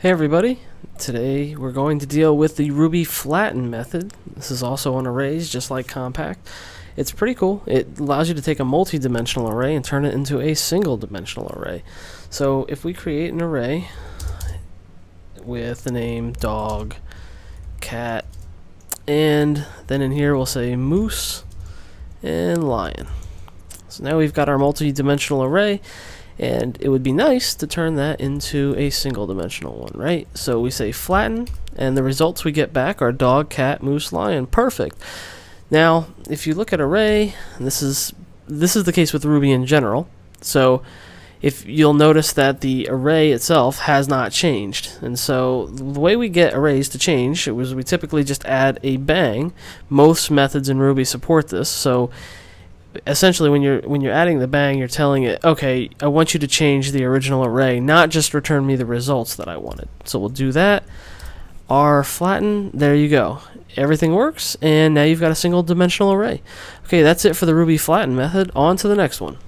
Hey everybody, today we're going to deal with the Ruby flatten method. This is also on arrays just like compact. It's pretty cool. It allows you to take a multi-dimensional array and turn it into a single dimensional array. So if we create an array with the name dog, cat, and then in here we'll say moose and lion. So now we've got our multi-dimensional array and it would be nice to turn that into a single dimensional one, right? So we say flatten, and the results we get back are dog, cat, moose, lion. Perfect. Now, if you look at array, this is this is the case with Ruby in general. So if you'll notice that the array itself has not changed. And so the way we get arrays to change was we typically just add a bang. Most methods in Ruby support this. So essentially when you're when you're adding the bang you're telling it okay I want you to change the original array not just return me the results that I wanted. So we'll do that. R flatten. There you go. Everything works and now you've got a single dimensional array. Okay that's it for the ruby flatten method. On to the next one